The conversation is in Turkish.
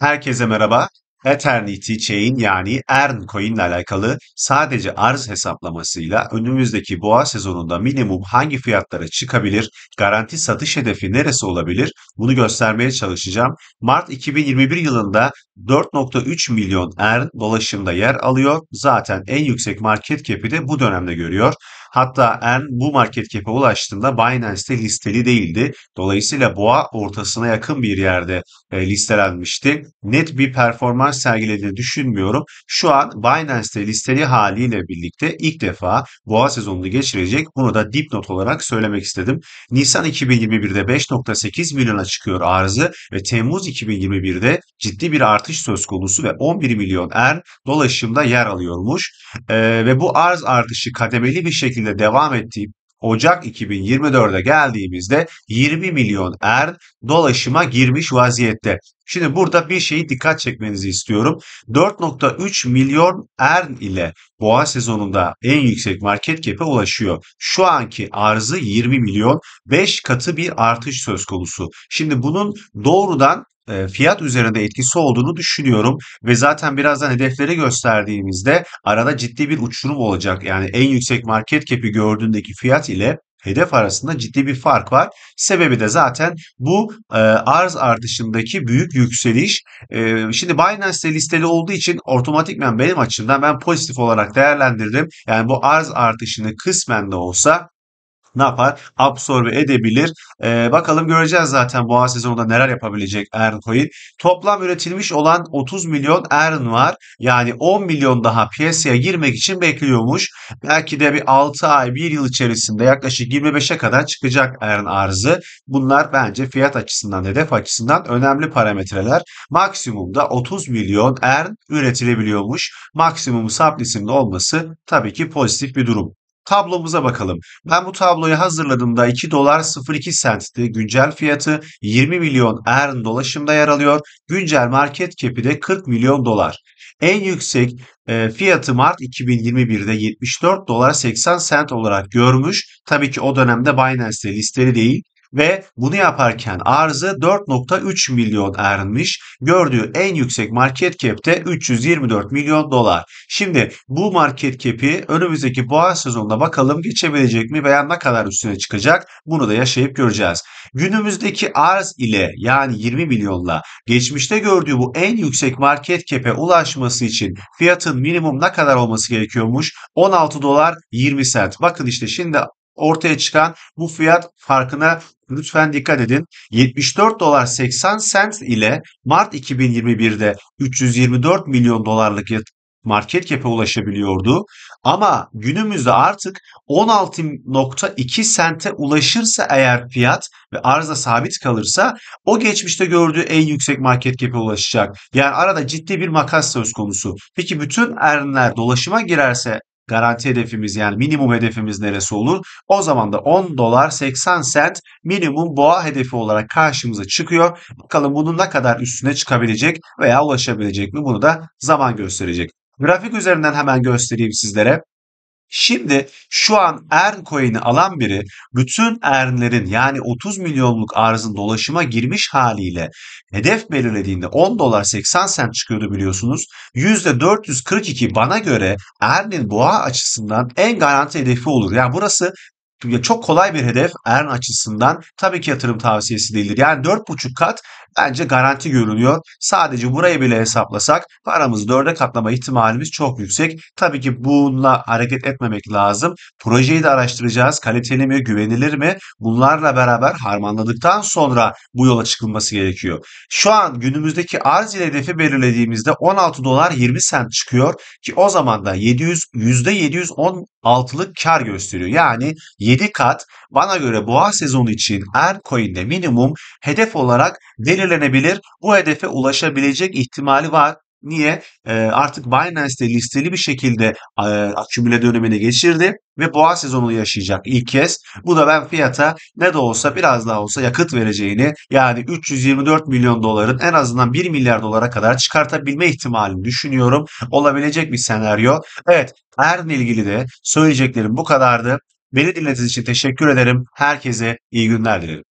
Herkese merhaba. Eternity Chain yani ERN coin ile alakalı sadece arz hesaplamasıyla önümüzdeki boğa sezonunda minimum hangi fiyatlara çıkabilir, garanti satış hedefi neresi olabilir bunu göstermeye çalışacağım. Mart 2021 yılında 4.3 milyon ERN dolaşımda yer alıyor. Zaten en yüksek market cap'i de bu dönemde görüyor. Hatta ERN bu market cap'e ulaştığında Binance'te listeli değildi. Dolayısıyla boğa ortasına yakın bir yerde e, listelenmişti. Net bir performans sergilediğini düşünmüyorum. Şu an Binance'te listeli haliyle birlikte ilk defa boğa sezonunu geçirecek. Bunu da dipnot olarak söylemek istedim. Nisan 2021'de 5.8 milyona çıkıyor arzı ve Temmuz 2021'de ciddi bir artış söz konusu ve 11 milyon ERN dolaşımda yer alıyormuş. Ee, ve bu arz artışı kademeli bir şekilde devam ettiği Ocak 2024'e geldiğimizde 20 milyon ERN dolaşıma girmiş vaziyette. Şimdi burada bir şeyi dikkat çekmenizi istiyorum. 4.3 milyon ERN ile boğa sezonunda en yüksek market cap'e ulaşıyor. Şu anki arzı 20 milyon 5 katı bir artış söz konusu. Şimdi bunun doğrudan fiyat üzerinde etkisi olduğunu düşünüyorum ve zaten birazdan hedefleri gösterdiğimizde arada ciddi bir uçurum olacak. Yani en yüksek market cap'i gördüğündeki fiyat ile hedef arasında ciddi bir fark var. Sebebi de zaten bu e, arz artışındaki büyük yükseliş. E, şimdi Binance'de listeli olduğu için otomatikmen benim açımdan ben pozitif olarak değerlendirdim. Yani bu arz artışını kısmen de olsa ne yapar? Absorbe edebilir. Ee, bakalım göreceğiz zaten boğa sezonunda neler yapabilecek Earn Coin. Toplam üretilmiş olan 30 milyon Earn var. Yani 10 milyon daha piyasaya girmek için bekliyormuş. Belki de bir 6 ay 1 yıl içerisinde yaklaşık 25'e kadar çıkacak Earn arzı. Bunlar bence fiyat açısından hedef açısından önemli parametreler. Maksimumda 30 milyon Earn üretilebiliyormuş. Maksimum sublisinde olması tabii ki pozitif bir durum. Tablomuza bakalım. Ben bu tabloyu hazırladığımda 2 dolar 02 centti. Güncel fiyatı 20 milyon ERN dolaşımda yer alıyor. Güncel market cap'i de 40 milyon dolar. En yüksek e, fiyatı Mart 2021'de 74 dolar 80 cent olarak görmüş. Tabii ki o dönemde Binance'de listeli değil ve bunu yaparken arzı 4.3 milyon ermiş. Gördüğü en yüksek market cap'te 324 milyon dolar. Şimdi bu market cap'i önümüzdeki boğa sezonunda bakalım geçebilecek mi veya ne kadar üstüne çıkacak bunu da yaşayıp göreceğiz. Günümüzdeki arz ile yani 20 milyonla geçmişte gördüğü bu en yüksek market cap'e ulaşması için fiyatın minimum ne kadar olması gerekiyormuş? 16 dolar 20 cent. Bakın işte şimdi ortaya çıkan bu fiyat farkına lütfen dikkat edin. 74 dolar 80 cent ile Mart 2021'de 324 milyon dolarlık market cap'e ulaşabiliyordu. Ama günümüzde artık 16.2 sente ulaşırsa eğer fiyat ve arıza sabit kalırsa o geçmişte gördüğü en yüksek market cap'e ulaşacak. Yani arada ciddi bir makas söz konusu. Peki bütün ernler dolaşıma girerse garanti hedefimiz yani minimum hedefimiz neresi olur? O zaman da 10 dolar 80 sent minimum boğa hedefi olarak karşımıza çıkıyor. Bakalım bunun ne kadar üstüne çıkabilecek veya ulaşabilecek mi bunu da zaman gösterecek. Grafik üzerinden hemen göstereyim sizlere. Şimdi şu an ERN coin'i alan biri bütün ERN'lerin yani 30 milyonluk arzın dolaşıma girmiş haliyle hedef belirlediğinde 10 dolar 80 sent çıkıyordu biliyorsunuz. %442 bana göre ERN'in boğa açısından en garanti hedefi olur. Yani burası çok kolay bir hedef ERN açısından tabii ki yatırım tavsiyesi değildir. Yani 4,5 kat bence garanti görünüyor. Sadece burayı bile hesaplasak paramızı 4'e katlama ihtimalimiz çok yüksek. Tabii ki bununla hareket etmemek lazım. Projeyi de araştıracağız. Kaliteli mi, güvenilir mi? Bunlarla beraber harmanladıktan sonra bu yola çıkılması gerekiyor. Şu an günümüzdeki arz ile hedefi belirlediğimizde 16 dolar 20 sent çıkıyor ki o zaman da 700 %716'lık kar gösteriyor. Yani 7 kat bana göre boğa sezonu için Ercoin'de minimum hedef olarak belirlenebilir. Bu hedefe ulaşabilecek ihtimali var. Niye? E, artık Binance'de listeli bir şekilde e, akümüle dönemine geçirdi ve boğa sezonu yaşayacak ilk kez. Bu da ben fiyata ne de olsa biraz daha olsa yakıt vereceğini yani 324 milyon doların en azından 1 milyar dolara kadar çıkartabilme ihtimalini düşünüyorum. Olabilecek bir senaryo. Evet Er'le ilgili de söyleyeceklerim bu kadardı. Beni dinlediğiniz için teşekkür ederim. Herkese iyi günler dilerim.